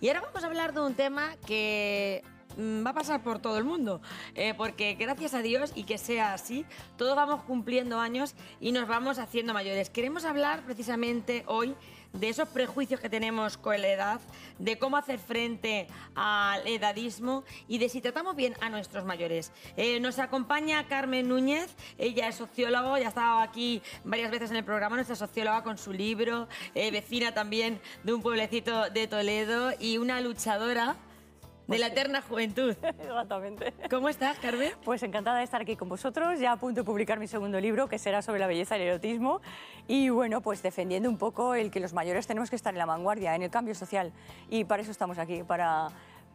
Y ahora vamos a hablar de un tema que mm, va a pasar por todo el mundo, eh, porque gracias a Dios y que sea así, todos vamos cumpliendo años y nos vamos haciendo mayores. Queremos hablar precisamente hoy de esos prejuicios que tenemos con la edad, de cómo hacer frente al edadismo y de si tratamos bien a nuestros mayores. Eh, nos acompaña Carmen Núñez, ella es socióloga, ya ha estado aquí varias veces en el programa, nuestra socióloga con su libro, eh, vecina también de un pueblecito de Toledo y una luchadora de la eterna juventud. Exactamente. ¿Cómo estás, Carmen? Pues encantada de estar aquí con vosotros, ya a punto de publicar mi segundo libro, que será sobre la belleza y el erotismo, y bueno, pues defendiendo un poco el que los mayores tenemos que estar en la vanguardia, en el cambio social, y para eso estamos aquí, para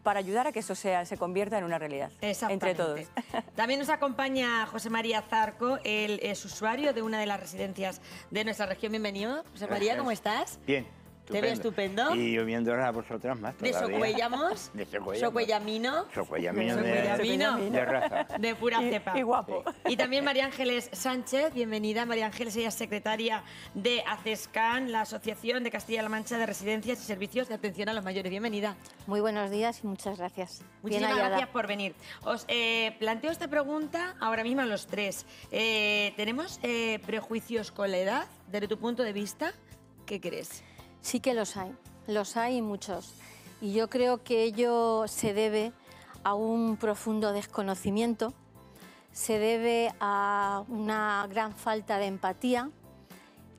para ayudar a que eso sea, se convierta en una realidad entre todos. También nos acompaña José María Zarco, él es usuario de una de las residencias de nuestra región. Bienvenido. José María, ¿cómo estás? Bien. Te veo estupendo. Y yo viendo a vosotras más ¿De Socuellamos? De Socuellamos. Socuellamino. Socuellamino de, de raza. De pura cepa. Y guapo. Y también María Ángeles Sánchez, bienvenida. María Ángeles, ella es secretaria de ACESCAN, la Asociación de Castilla-La Mancha de Residencias y Servicios de Atención a los Mayores. Bienvenida. Muy buenos días y muchas gracias. Muchísimas gracias por venir. Os eh, planteo esta pregunta ahora mismo a los tres. Eh, ¿Tenemos eh, prejuicios con la edad desde tu punto de vista? ¿Qué crees? Sí que los hay, los hay muchos. Y yo creo que ello se debe a un profundo desconocimiento, se debe a una gran falta de empatía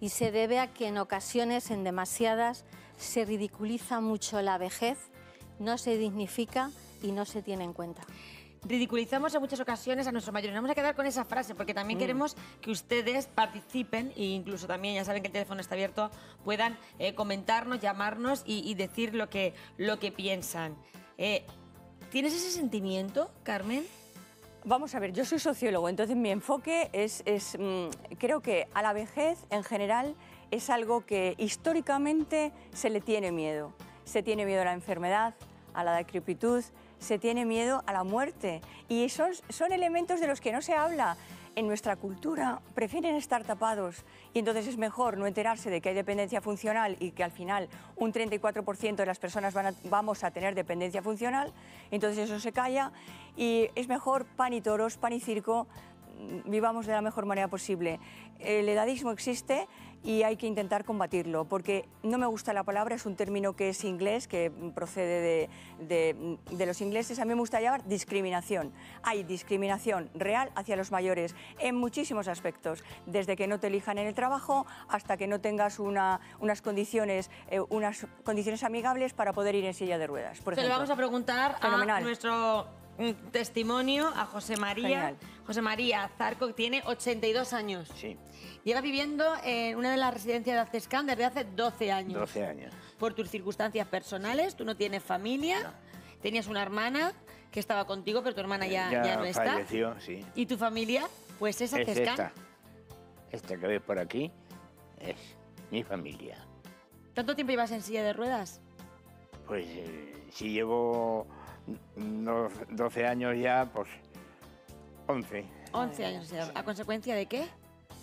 y se debe a que en ocasiones, en demasiadas, se ridiculiza mucho la vejez, no se dignifica y no se tiene en cuenta ridiculizamos en muchas ocasiones a nuestros mayores. vamos a quedar con esa frase porque también mm. queremos que ustedes participen e incluso también, ya saben que el teléfono está abierto, puedan eh, comentarnos, llamarnos y, decir lo que, lo que piensan. Eh, ¿Tienes ese sentimiento, Carmen? Vamos a ver, yo soy sociólogo, entonces mi enfoque es, mm, creo que a la vejez en general es algo que históricamente se le tiene miedo. Se tiene miedo a la enfermedad, a la decrepitud, se tiene miedo a la muerte. Y esos son elementos de los que no se habla. En nuestra cultura prefieren estar tapados y entonces es mejor no enterarse de que hay dependencia funcional y que al final un 34% de las personas van vamos a tener dependencia funcional, entonces eso se calla y es mejor pan y toros, pan y circo, mm, vivamos de la mejor manera posible. El edadismo existe, y hay que intentar combatirlo, porque no me gusta la palabra, es un término que es inglés, que procede de, de, los ingleses, a mí me gusta llamar discriminación. Hay discriminación real hacia los mayores en muchísimos aspectos, desde que no te elijan en el trabajo hasta que no tengas una, unas, condiciones, eh, unas condiciones amigables para poder ir en silla de ruedas. Por Se lo vamos a preguntar a nuestro testimonio a José María. José María Zarco, que tiene 82 años. Sí. Lleva viviendo en una de las residencias de Accescan desde hace 12 años. 12 años. Por tus circunstancias personales, tú no tienes familia, tenías una hermana que estaba contigo, pero tu hermana ya, ya, no está. falleció, sí. ¿Y tu familia? Pues es Accescan. Es esta. esta que ves por aquí es mi familia. ¿Tanto tiempo llevas en silla de ruedas? Pues eh, si llevo 12 años ya, pues 11. 11 años. ¿A consecuencia de qué?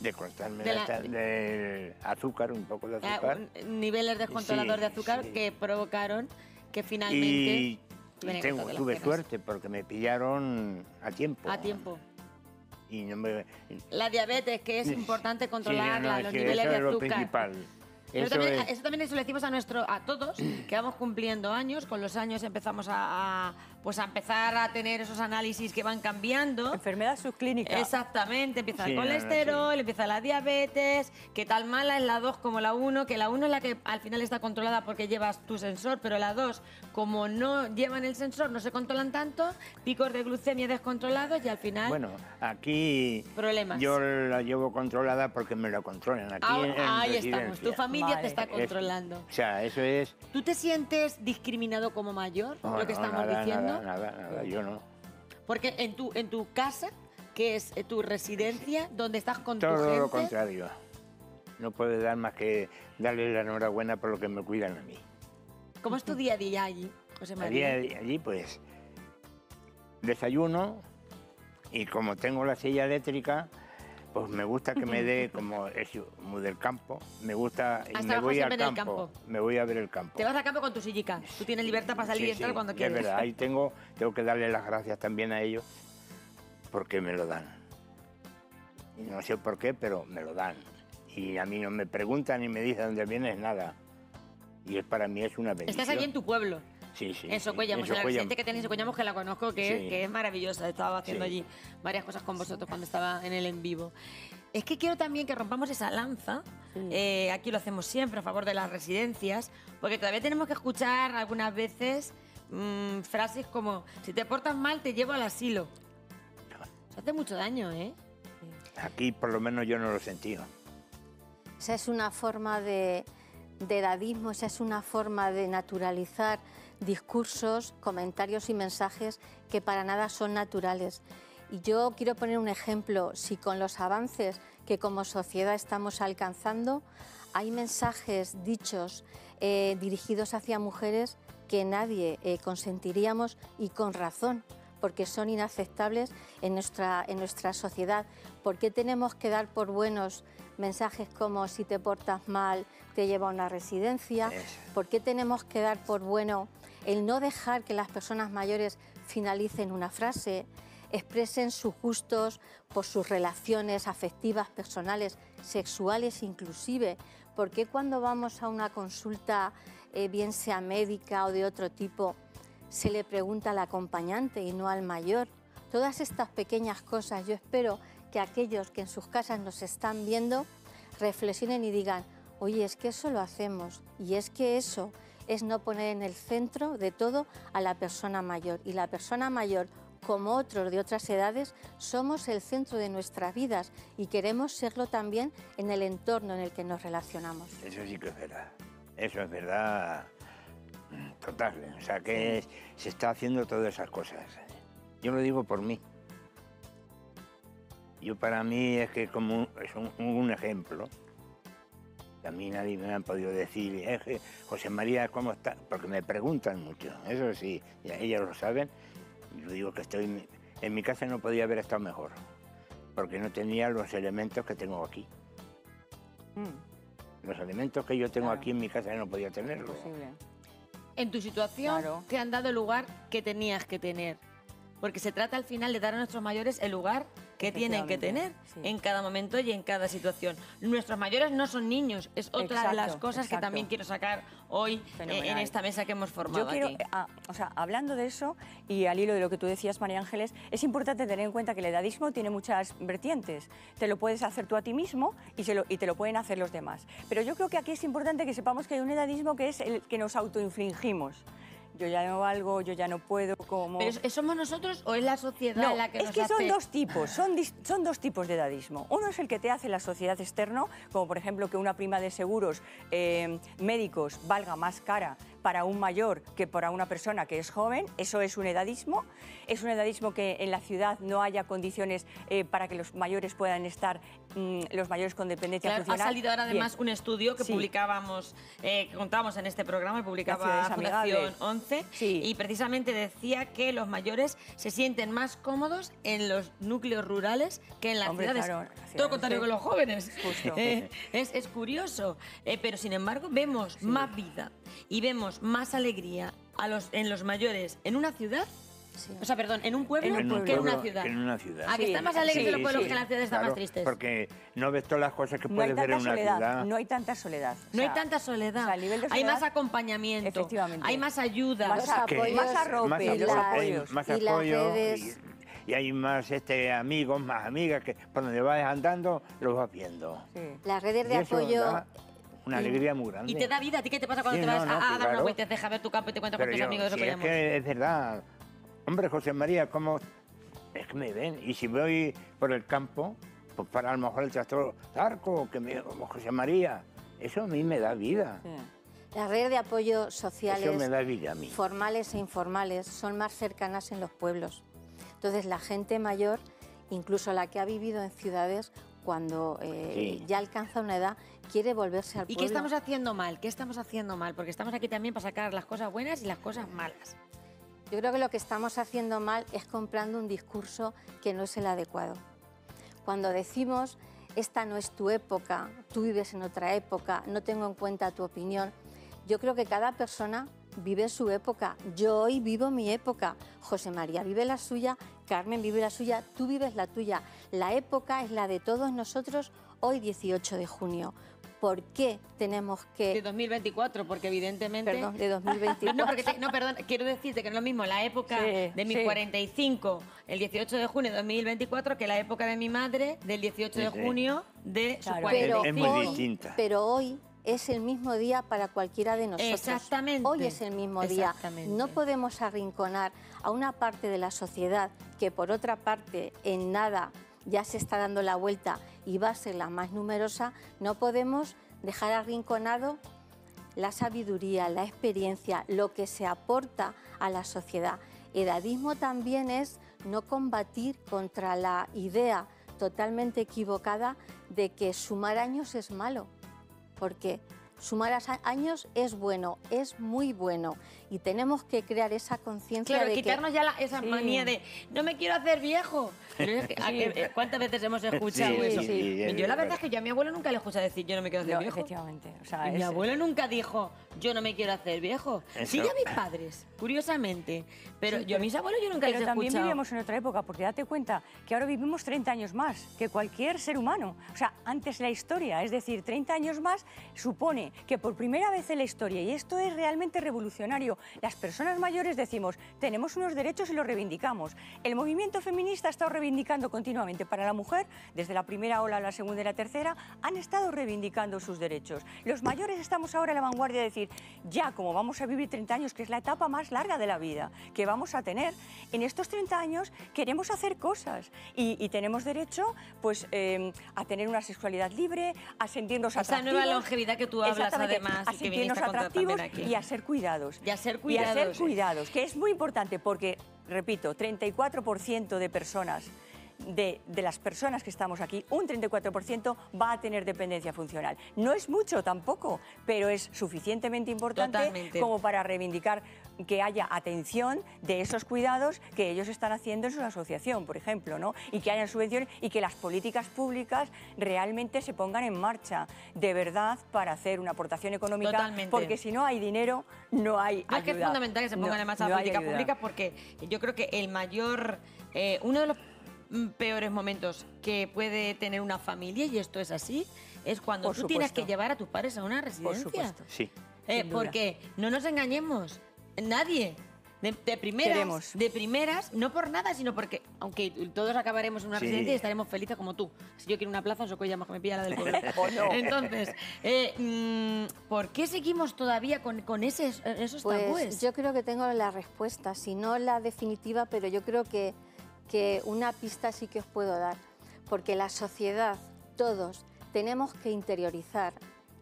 De cortarme de, azúcar, un poco de azúcar. niveles descontroladores de azúcar que provocaron que finalmente... Y, tuve suerte porque me pillaron a tiempo. A tiempo. Y no me... La diabetes, que es importante controlarla, los niveles de azúcar. Es lo principal. Eso, también, eso también eso le decimos a, nuestro, a todos, que vamos cumpliendo años, con los años empezamos a, pues a empezar a tener esos análisis que van cambiando. Enfermedad subclínica. Exactamente, empieza el colesterol, empieza la diabetes, que tal mala es la 2 como la 1, que la 1 es la que al final está controlada porque llevas tu sensor, pero la 2, como no llevan el sensor, no se controlan tanto, picos de glucemia descontrolados y al final... Bueno, aquí problemas. yo la llevo controlada porque me la controlan. Aquí ah, ahí estamos, tu familia te está controlando. o sea, eso es... ¿Tú te sientes discriminado como mayor, lo que estamos diciendo? Nada, nada, yo no. Porque en tu, en tu casa, que es eh, tu residencia, donde estás con Todo tu gente... Lo contrario. No puedo dar más que darle la enhorabuena por lo que me cuidan a mí. ¿Cómo es tu día a día allí, José María? Día allí, pues, desayuno y como tengo la silla eléctrica, Pues me gusta que me dé, como es muy del campo, me gusta y Has me voy al campo, campo. Me voy a ver el campo. Te vas al campo con tu sillica. Tú tienes libertad para salir Sí, y entrar sí, cuando Es quieres. verdad, ahí tengo, tengo que darle las gracias también a ellos porque me lo dan. No sé por qué, pero me lo dan. Y a mí no me preguntan ni me dicen dónde vienes, nada. Y es, para mí es una bendición. Estás allí en tu pueblo. Sí, sí. En sí, Socuellamos, en la Socuellamos. residencia que tenéis en Socuellamos, que la conozco, que, es, que es maravillosa. Estaba haciendo Sí. allí varias cosas con vosotros cuando estaba en el en vivo. Es que quiero también que rompamos esa lanza. eh, aquí lo hacemos siempre a favor de las residencias, porque todavía tenemos que escuchar algunas veces mm, frases como: si te portas mal, te llevo al asilo. Eso hace mucho daño, ¿eh? Aquí por lo menos yo no lo he sentido. Esa es una forma de, de edadismo, esa es una forma de naturalizar discursos, comentarios y mensajes que para nada son naturales. Y yo quiero poner un ejemplo, si con los avances que como sociedad estamos alcanzando, hay mensajes dichos eh, dirigidos hacia mujeres que nadie eh, consentiríamos y con razón, porque son inaceptables en nuestra, en nuestra sociedad. ¿Por qué tenemos que dar por buenos mensajes como si te portas mal te lleva a una residencia? ¿Por qué tenemos que dar por bueno el no dejar que las personas mayores finalicen una frase, expresen sus gustos por sus relaciones afectivas, personales, sexuales inclusive? ¿Por qué cuando vamos a una consulta, eh, bien sea médica o de otro tipo, se le pregunta al acompañante y no al mayor? Todas estas pequeñas cosas, yo espero que aquellos que en sus casas nos están viendo reflexionen y digan, oye, es que eso lo hacemos y es que eso es no poner en el centro de todo a la persona mayor. Y la persona mayor, como otros de otras edades, somos el centro de nuestras vidas y queremos serlo también en el entorno en el que nos relacionamos. Eso sí que es verdad. Eso es verdad total. O sea que se está haciendo todas esas cosas. Yo lo digo por mí. Yo para mí es que como un- es un, un ejemplo. A mí nadie me ha podido decir, "Eh, José María, ¿cómo está? Porque me preguntan mucho. Eso sí, y ellos lo saben. Yo digo que estoy en mi casa no podía haber estado mejor, porque no tenía los elementos que tengo aquí. Mm, Los elementos que yo tengo Claro. aquí en mi casa no podía tenerlos. posible. En tu situación Claro. te han dado el lugar que tenías que tener. Porque se trata al final de dar a nuestros mayores el lugar que tienen que tener sí. en cada momento y en cada situación. Nuestros mayores no son niños, es otra de las Exacto, cosas que exacto. también quiero sacar hoy eh, en esta mesa que hemos formado Yo quiero, aquí. ah, o sea, hablando de eso y al hilo de lo que tú decías, María Ángeles, es importante tener en cuenta que el edadismo tiene muchas vertientes. Te lo puedes hacer tú a ti mismo y, se lo- y te lo pueden hacer los demás. Pero yo creo que aquí es importante que sepamos que hay un edadismo que es el que nos autoinfligimos. Yo ya no valgo, yo ya no puedo, como... ¿Pero somos nosotros o es la sociedad No, la que es nos que son hace- dos tipos, son, son dos tipos de edadismo. Uno es el que te hace la sociedad externo, como por ejemplo que una prima de seguros eh, médicos valga más cara para un mayor que para una persona que es joven, eso es un edadismo. Es un edadismo que en la ciudad no haya condiciones eh, para que los mayores puedan estar, mm, los mayores con dependencia Claro, ha funcional. salido ahora Bien. además un estudio que Sí. publicábamos, eh, que contábamos en este programa, publicaba Fundación Amigables. 11, Sí. y precisamente decía que los mayores se sienten más cómodos en los núcleos rurales que en las Hombre, ciudades. claro, las Todo contrario sí. que los jóvenes. Justo. Eh, es, es curioso, eh, pero sin embargo vemos más vida y vemos más alegría a los, en los mayores en una ciudad, Sí. o sea, perdón, en un pueblo, En un que en una pueblo ciudad. que en una ciudad. ¿A que Sí, están más alegres sí, los pueblos sí. que en las ciudades están Claro, más tristes? Porque no ves todas las cosas que No hay puedes ver tanta en una soledad, ciudad. no hay tanta soledad. O No hay sea, tanta soledad. o sea, a nivel de hay más soledad, acompañamiento. Efectivamente. Hay más ayuda. Más apoyos más arrope, más las- apoyos. hay más apoyo y, y hay más este, amigos, más amigas que por donde vas andando los vas viendo. Sí. Las redes de apoyo da una alegría muy grande. Y te da vida. ¿A ti qué te pasa cuando Sí, te vas no, no, a, a que dar una vuelta, deja ver tu campo y te cuentas con Pero tus yo, amigos de si es Socollamos? que es verdad. Hombre, José María, ¿cómo...? Es que me ven. Y si voy por el campo, pues para a lo mejor el tractor Zarco, que me José María, eso a mí me da vida. sí. Las redes de apoyo sociales, Eso me da vida a mí. formales e informales, son más cercanas en los pueblos. Entonces, la gente mayor, incluso la que ha vivido en ciudades, cuando eh, Sí. ya alcanza una edad, quiere volverse al ¿Y pueblo. qué estamos haciendo mal? ¿Qué estamos haciendo mal? Porque estamos aquí también para sacar las cosas buenas y las cosas malas. Yo creo que lo que estamos haciendo mal es comprando un discurso que no es el adecuado. cuando decimos esta no es tu época, tú vives en otra época, no tengo en cuenta tu opinión, yo creo que cada persona vive su época. Yo hoy vivo mi época. José María vive la suya, Carmen vive la suya, tú vives la tuya. La época es la de todos nosotros hoy 18 de junio. ¿Por qué tenemos que...? De 2024, porque evidentemente... Perdón, de 2024. No, porque te- no, perdón, quiero decirte que no es lo mismo la época Sí, de mis sí. 45, el 18 de junio de 2024, que la época de mi madre, del 18 de junio de Claro. pero 45. Es muy hoy, distinta. Pero hoy es el mismo día para cualquiera de nosotros. Exactamente. Hoy es el mismo día. Exactamente. No podemos arrinconar a una parte de la sociedad que por otra parte en nada ya se está dando la vuelta y va a ser la más numerosa. No podemos dejar arrinconado la sabiduría, la experiencia, lo que se aporta a la sociedad. Edadismo también es no combatir contra la idea totalmente equivocada de que sumar años es malo, porque sumar as- años es bueno, es muy bueno, y tenemos que crear esa conciencia Claro, de que quitarnos ya la- esa Sí. manía de no me quiero hacer viejo. Que, ¿a qué- eh, ¿Cuántas veces hemos escuchado Sí, eso? sí, sí, es yo la verdad es que yo a mi abuelo nunca le escuché decir yo no me quiero hacer No, viejo. efectivamente. O sea, Y mi es- abuelo nunca dijo, yo no me quiero hacer viejo. Eso. Sí, ya mis padres, curiosamente. Pero yo a mis abuelos yo nunca Pero les he también escuchado. vivíamos en otra época, porque date cuenta que ahora vivimos 30 años más que cualquier ser humano. O sea, antes la historia, es decir, 30 años más supone que por primera vez en la historia, y esto es realmente revolucionario, las personas mayores decimos, tenemos unos derechos y los reivindicamos. El movimiento feminista ha estado reivindicando continuamente para la mujer, desde la primera ola, la segunda y la tercera, han estado reivindicando sus derechos. Los mayores estamos ahora a la vanguardia de decir, ya como vamos a vivir 30 años, que es la etapa más larga de la vida que vamos a tener, en estos 30 años queremos hacer cosas y, y tenemos derecho pues, eh, a tener una sexualidad libre, a sentirnos Esa atractivos. nueva longevidad que tú hablas, Exactamente, además, a y sentirnos atractivos aquí. y a ser cuidados. Y a ser Y a cuidados. ser cuidados, que es muy importante porque, repito, 34% de personas, de, de las personas que estamos aquí, un 34% va a tener dependencia funcional. No es mucho tampoco, pero es suficientemente importante Totalmente. como para reivindicar que haya atención de esos cuidados que ellos están haciendo en su asociación, por ejemplo, ¿no? y que haya subvenciones y que las políticas públicas realmente se pongan en marcha de verdad para hacer una aportación económica, Totalmente. porque si no hay dinero, no hay No, es que es ayuda. fundamental que se pongan No, en marcha no políticas ayuda. públicas porque yo creo que el mayor, eh, uno de los mm, peores momentos que puede tener una familia, y esto es así, es cuando Por tú tienes que llevar a tus padres a una residencia. supuesto. Sí. Eh, porque no nos engañemos, nadie. De, de primeras, Queremos. de primeras, no por nada, sino porque, aunque todos acabaremos en una Sí. residencia y estaremos felices como tú. Si yo quiero una plaza, Socoya más que me pilla la del pueblo. No. Entonces, eh, mm, ¿por qué seguimos todavía con, con ese- esos Pues tabúes? yo creo que tengo la respuesta, si no la definitiva, pero yo creo que, que una pista sí que os puedo dar, porque la sociedad, todos, tenemos que interiorizar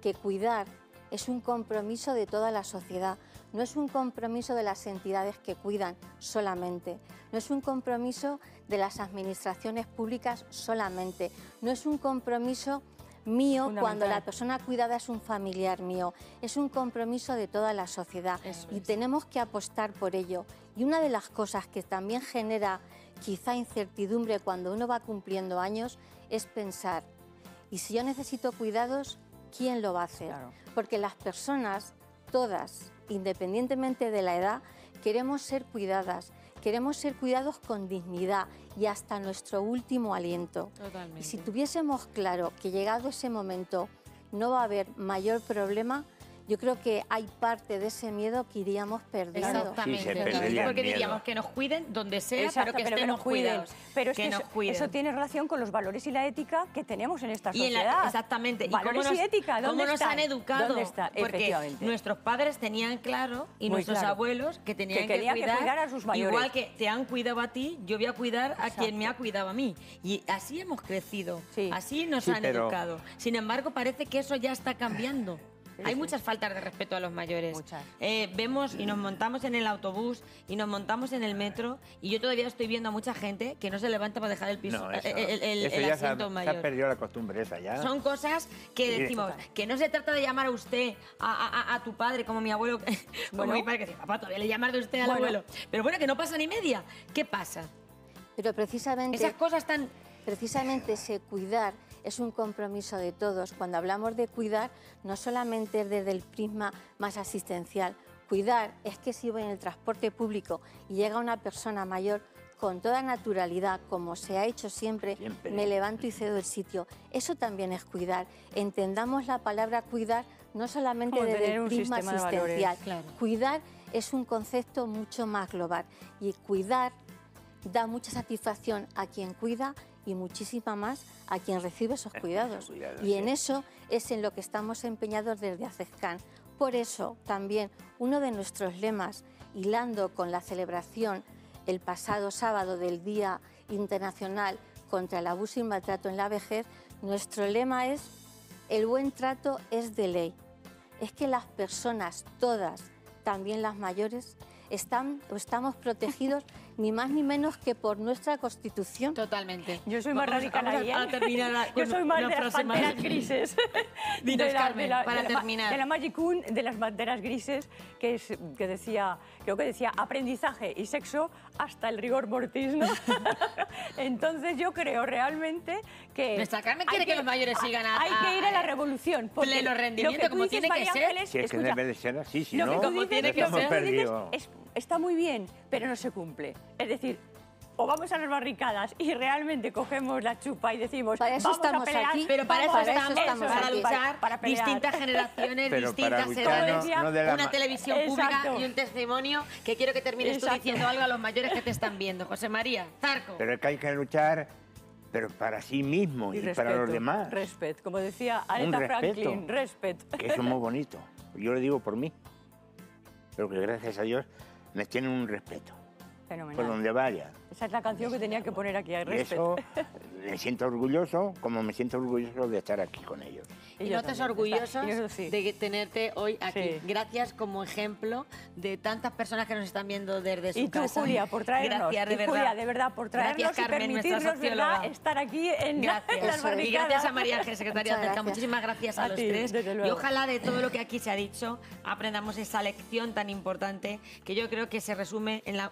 que cuidar es un compromiso de toda la sociedad, no es un compromiso de las entidades que cuidan solamente, no es un compromiso de las administraciones públicas solamente, no es un compromiso mío cuando la persona cuidada es un familiar mío, es un compromiso de toda la sociedad Eso y es. tenemos que apostar por ello. Y una de las cosas que también genera quizá incertidumbre cuando uno va cumpliendo años es pensar, ¿y si yo necesito cuidados, quién lo va a hacer? Claro. Porque las personas, todas, independientemente de la edad, queremos ser cuidadas, queremos ser cuidados con dignidad y hasta nuestro último aliento. Totalmente. Y si tuviésemos claro que llegado ese momento no va a haber mayor problema, yo creo que hay parte de ese miedo que iríamos perdiendo. Exactamente. Sí, se Porque miedo. diríamos que nos cuiden donde sea, Exacto, pero que pero que estemos nos cuiden. cuidados. Pero es que, nos eso, cuiden. eso tiene relación con los valores y la ética que tenemos en esta Y en la- sociedad. exactamente. Valores ¿Y cómo nos, y ética, ¿dónde cómo nos están? han educado? ¿Dónde está? Porque Efectivamente. nuestros padres tenían claro y Muy nuestros claro. abuelos que tenían Que que, tenían que cuidar, cuidar a sus mayores. Igual que te han cuidado a ti, yo voy a cuidar a Exacto. quien me ha cuidado a mí. Y así hemos crecido. Sí. Así nos Sí, han pero- educado. Sin embargo, parece que eso ya está cambiando. Hay sí. muchas faltas de respeto a los mayores. Muchas. Eh, vemos y nos montamos en el autobús y nos montamos en el metro y yo todavía estoy viendo a mucha gente que no se levanta para dejar el piso, No, eso, el, el- el- eso el ya se ha, asiento se mayor. ha perdido la costumbre esa ya. Son cosas que Sí. decimos, que no se trata de llamar a usted, a, a- a- a tu padre, como mi abuelo, como Bueno. mi padre, que dice, papá, todavía le llamas de usted al Bueno. abuelo. Pero bueno, que no pasa ni media. ¿Qué pasa? Pero precisamente Esas cosas tan precisamente ese cuidar es un compromiso de todos. Cuando hablamos de cuidar, no solamente es desde el prisma más asistencial. Cuidar es que si voy en el transporte público y llega una persona mayor, con toda naturalidad, como se ha hecho siempre, Siempre. me levanto y cedo el sitio. Eso también es cuidar. Entendamos la palabra cuidar no solamente Como desde el prisma sistema de valores, asistencial. claro. Cuidar es un concepto mucho más global y cuidar da mucha satisfacción a quien cuida y muchísima más a quien recibe esos cuidados. cuidados, y en sí. eso es en lo que estamos empeñados desde ACESCAN. Por eso también uno de nuestros lemas, hilando con la celebración el pasado sábado del Día Internacional contra el Abuso y Maltrato en la Vejez, nuestro lema es el buen trato es de ley. Es que las personas, todas, también las mayores, están o estamos protegidos ni más ni menos que por nuestra Constitución. Totalmente. Yo soy más Vamos- radical vamos ahí, ¿eh? a terminar la- Yo soy más de las banderas grises. Dinos, De la- Carmen, de la- para de terminar. De la Magic Un, de las banderas grises, que, es, que decía, creo que decía aprendizaje y sexo hasta el rigor mortis, ¿no? Entonces yo creo realmente que... Nuestra Carmen hay quiere que los mayores sigan a- Hay que ir a la revolución. porque pleno lo rendimiento, que tú como dices, tiene que María ser. Ángeles, Si es que escucha, debe de ser así, si lo no, que Como tiene que lo que perdidos. es- está muy bien, pero no se cumple. Es decir, o vamos a las barricadas y realmente cogemos la chupa y decimos, Para eso vamos estamos a pelear, aquí. Pero para eso Para eso estamos, estamos para aquí. luchar para pelear. distintas generaciones, Pero para distintas edades, no- no una ma- televisión pública Exacto. y un testimonio que quiero que termines tú Exacto. diciendo algo a los mayores que te están viendo. José María, Zarco. Pero es que hay que luchar, pero para sí mismo y, para los demás. Respeto, como decía Aretha respeto. Franklin, respeto. que eso es muy bonito. Yo lo digo por mí. Pero que gracias a Dios me tienen un respeto. Por donde vaya. Esa es la canción que tenía que poner aquí, Y respeto. eso me siento orgulloso, como me siento orgulloso de estar aquí con ellos. Y también. orgullosos y sí. de tenerte hoy aquí. Sí. Gracias como ejemplo de tantas personas que nos están viendo desde su Y tú, casa. Julia, por traernos. Gracias, de y verdad. Julia, de verdad, por traernos Gracias, y Carmen, nuestra permitirnos, estar aquí en, Gracias. las Y barricadas. gracias a María Ángel, secretaria de. Muchísimas gracias a, A los ti, tres. Y ojalá de todo lo que aquí se ha dicho aprendamos esa lección tan importante que yo creo que se resume en la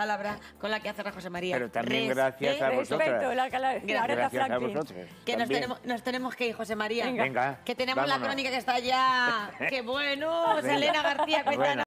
palabra con la que hace José María. Pero también gracias a Respeto. vosotras. Respeto, la, la, la Aretha Gracias a vosotros. Que nos tenemos, nos tenemos que ir, José María. Venga. Que tenemos la crónica que está ya. ¡Qué bueno! Selena García, cuéntanos. Bueno.